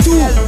Two